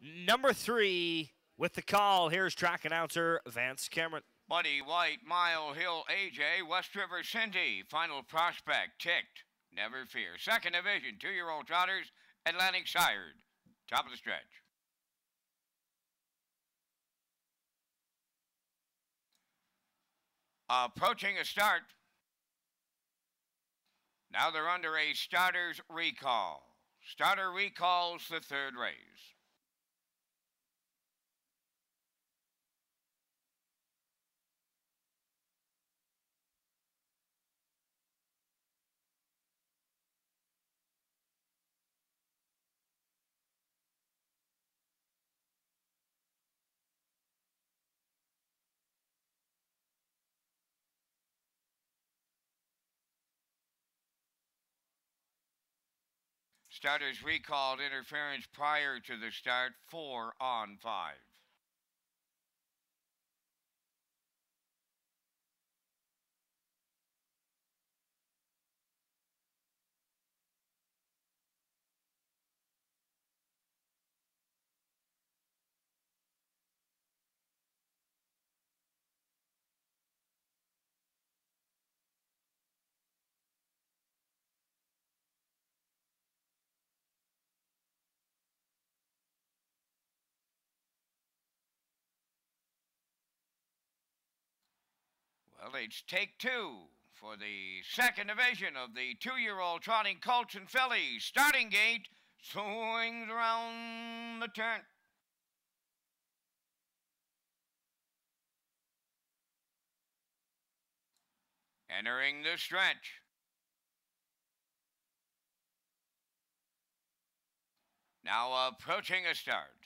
number three with the call. Here's track announcer Vance Cameron. Buddy White, Mile Hill, AJ, West River Cindy, Final Prospect, Ticked, Never Fear. Second Division, two-year-old trotters, Atlantic Sired. Top of the stretch. Approaching a start. Now they're under a starter's recall. Starter recalls the third race. Starters recalled interference prior to the start, four on five. It's take two for the second division of the two-year-old trotting colts and fillies. Starting gate swings around the turn. Entering the stretch. Now approaching a start.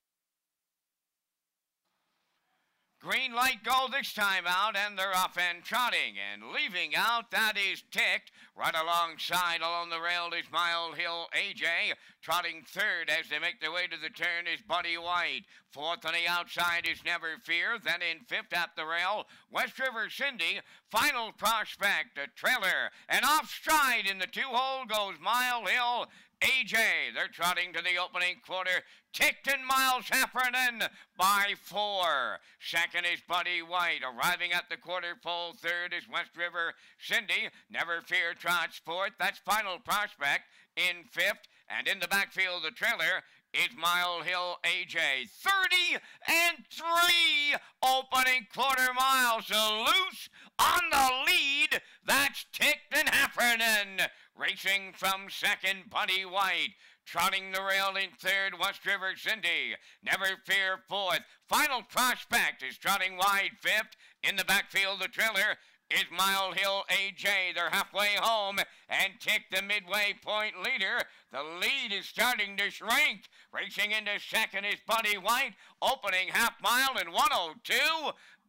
Green light go this time out, and they're off and trotting. And leaving out, that is ticked. Right alongside, along the rail, is Mile Hill AJ. Trotting third as they make their way to the turn is Buddy White. Fourth on the outside is Never Fear. Then in fifth at the rail, West River Cindy. Final prospect, a trailer. And off stride in the two hole goes Mile Hill AJ, they're trotting to the opening quarter. Tickton Miles Heffernan by four. Second is Buddy White. Arriving at the quarter pole. Third is West River Cindy. Never Fear trots fourth. That's final prospect in fifth. And in the backfield, the trailer is Mile Hill AJ. 30 and 3 opening quarter miles. So loose on the lead. That's Tickton Heffernan. Racing from second, Buddy White. Trotting the rail in third, West River Cindy. Never Fear fourth. Final Prospect is trotting wide fifth. In the backfield, the trailer is Mile Hill AJ. They're halfway home and tick the midway point leader. The lead is starting to shrink. Racing into second is Buddy White. Opening half mile in 102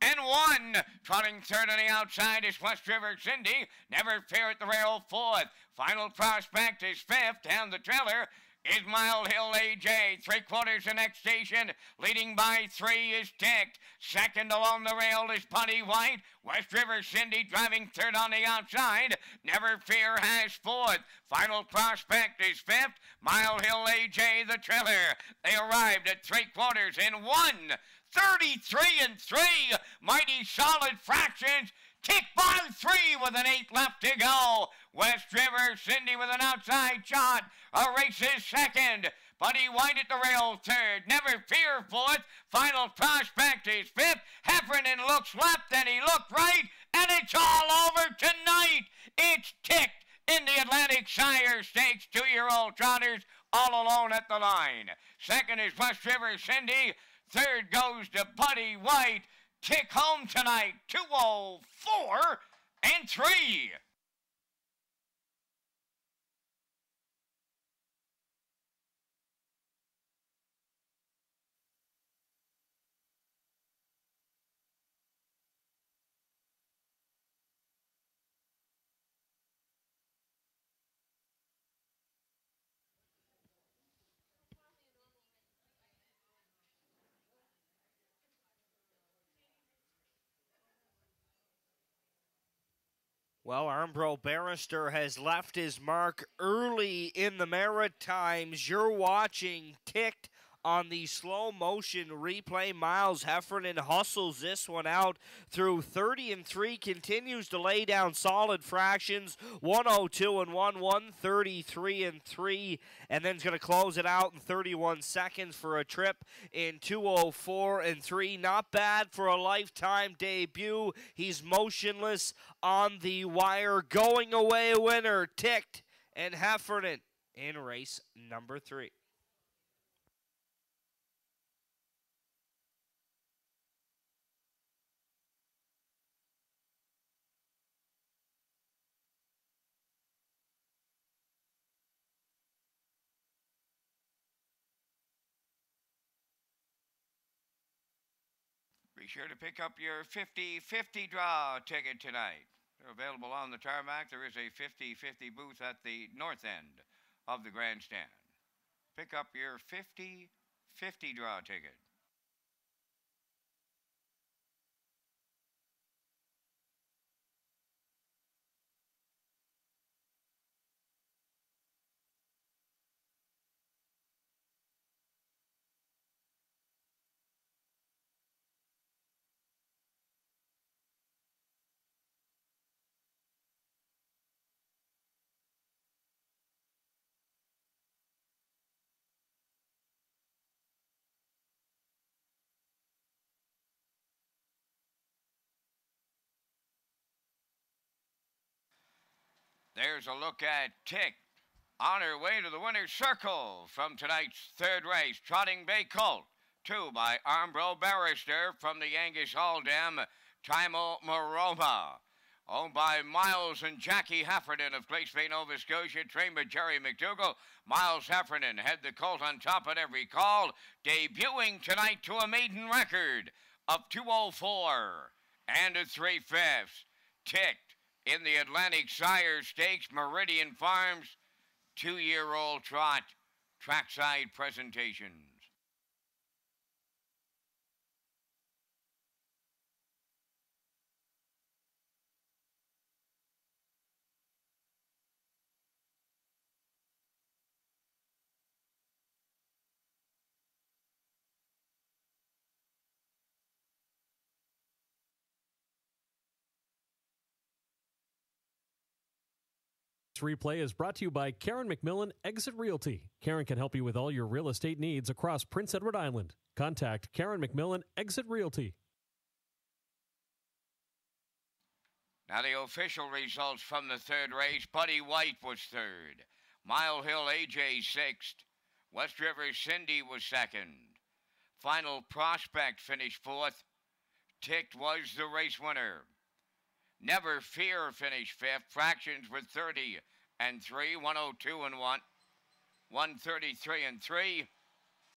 and one. Trotting third on the outside is West River Cindy. Never Fear at the rail fourth. Final prospect is fifth, and the trailer is Mile Hill AJ. Three quarters the next station. Leading by three is Ticked. Second along the rail is Buddy White. West River Cindy driving third on the outside. Never Fear has fourth. Final prospect is fifth. Mile Hill AJ, the trailer. They arrived at three quarters in one. 33 and 3. Mighty solid fractions. Tick by three with an eight left to go. West River, Cindy with an outside shot. A race is second. Buddy White at the rail third. Never fear fourth. Final prospect is fifth. Heffernan looks left and he looked right. And it's all over tonight. It's ticked in the Atlantic Sire Stakes. Two-year-old trotters all alone at the line. Second is West River Cindy. Third goes to Buddy White. Kick home tonight, 204 and 3. Well, Armbro Barrister has left his mark early in the Maritimes. You're watching Ticked on the slow motion replay. Miles Heffernan hustles this one out through 30 and 3, continues to lay down solid fractions 102 and 1, 133 and 3, and then is going to close it out in 31 seconds for a trip in 204 and 3. Not bad for a lifetime debut. He's motionless on the wire. Going away winner, Ticked and Heffernan in race number three. Be sure to pick up your 50 50 draw ticket tonight. They're available on the tarmac. There is a 50 50 booth at the north end of the grandstand. Pick up your 50 50 draw ticket. There's a look at Tick on her way to the winner's circle from tonight's third race. Trotting Bay Colt, two by Armbro Barrister from the Angus Hall Dam, Timo Maroma. Owned by Miles and Jackie Heffernan of Glace Bay, Nova Scotia, trained by Jerry McDougall. Miles Heffernan had the colt on top at every call, debuting tonight to a maiden record of 204 and a 3 fifths. Tick in the Atlantic Sire Stakes, Meridian Farms, two year old trot, trackside presentations. Replay is brought to you by Karen McMillan Exit Realty. Karen can help you with all your real estate needs across Prince Edward Island. Contact Karen McMillan Exit Realty. Now the official results from the third race. Buddy White was third. Mile Hill AJ sixth. West River Cindy was second. Final Prospect finished fourth. Ticked was the race winner. Never Fear finished fifth. Fractions with 30 and 3, 102 and 1, 133 and 3.